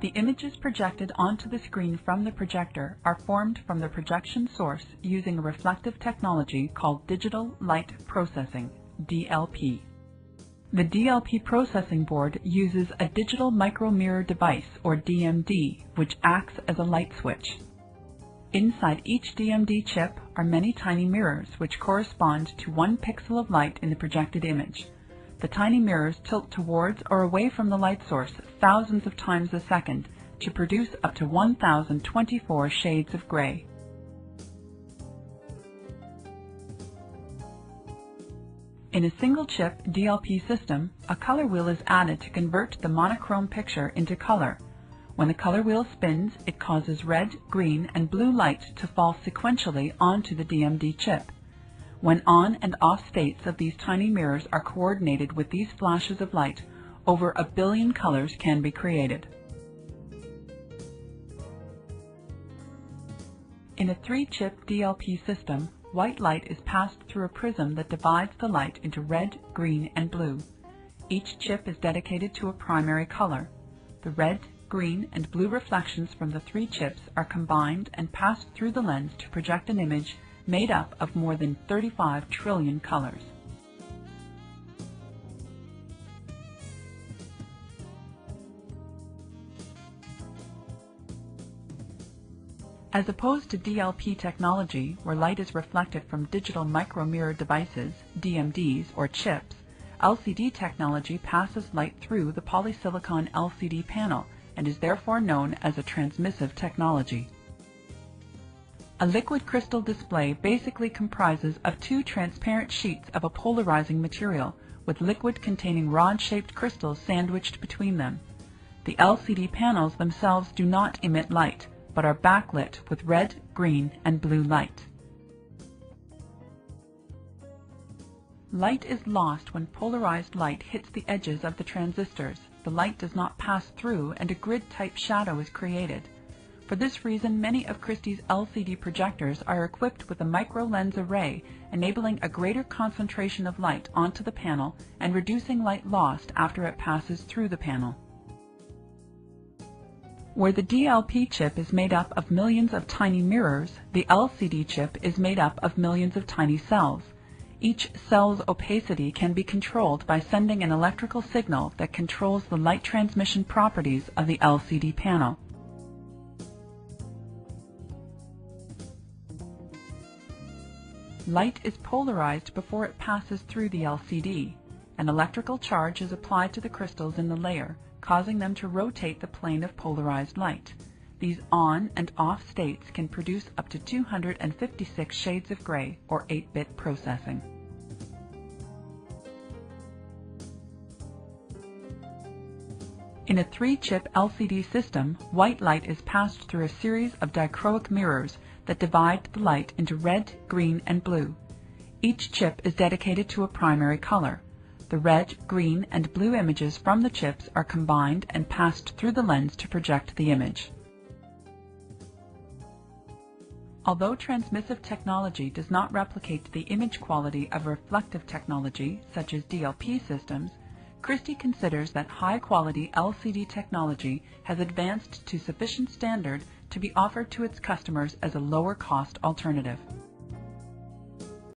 The images projected onto the screen from the projector are formed from the projection source using a reflective technology called Digital Light Processing, DLP. The DLP processing board uses a digital micromirror device, or DMD, which acts as a light switch. Inside each DMD chip are many tiny mirrors which correspond to one pixel of light in the projected image. The tiny mirrors tilt towards or away from the light source thousands of times a second to produce up to 1024 shades of gray. In a single chip DLP system, a color wheel is added to convert the monochrome picture into color. When the color wheel spins, it causes red, green, and blue light to fall sequentially onto the DMD chip. When on and off states of these tiny mirrors are coordinated with these flashes of light, over a billion colors can be created. In a three-chip DLP system, white light is passed through a prism that divides the light into red, green, and blue. Each chip is dedicated to a primary color. The red, green, and blue reflections from the three chips are combined and passed through the lens to project an image made up of more than 35 trillion colors. As opposed to DLP technology, where light is reflected from digital micromirror devices, DMDs, or chips, LCD technology passes light through the polysilicon LCD panel and is therefore known as a transmissive technology. A liquid crystal display basically comprises of two transparent sheets of a polarizing material with liquid containing rod-shaped crystals sandwiched between them. The LCD panels themselves do not emit light, but are backlit with red, green, and blue light. Light is lost when polarized light hits the edges of the transistors. The light does not pass through and a grid-type shadow is created. For this reason, many of Christie's LCD projectors are equipped with a micro-lens array, enabling a greater concentration of light onto the panel and reducing light lost after it passes through the panel. Where the DLP chip is made up of millions of tiny mirrors, the LCD chip is made up of millions of tiny cells. Each cell's opacity can be controlled by sending an electrical signal that controls the light transmission properties of the LCD panel. Light is polarized before it passes through the LCD. An electrical charge is applied to the crystals in the layer, causing them to rotate the plane of polarized light. These on and off states can produce up to 256 shades of gray or 8-bit processing. In a three-chip LCD system, white light is passed through a series of dichroic mirrors that divide the light into red, green, and blue. Each chip is dedicated to a primary color. The red, green, and blue images from the chips are combined and passed through the lens to project the image. Although transmissive technology does not replicate the image quality of reflective technology, such as DLP systems, Christie considers that high-quality LCD technology has advanced to sufficient standard to be offered to its customers as a lower-cost alternative.